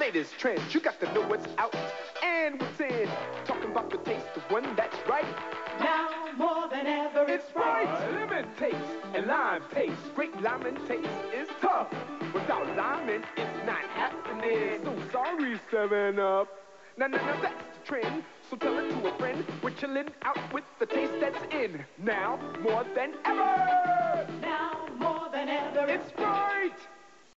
latest trends. You got to know what's out and what's in. Talking about the taste the one that's right. Now more than ever, it's, It's Sprite. Lemon taste and lime taste. Great lime and taste is tough. Without lime, it's not happening. So sorry, 7 Up. Now, now, now, that's the trend. So tell it to a friend. We're chilling out with the taste that's in. Now, more than ever. Now more than ever, It's Sprite.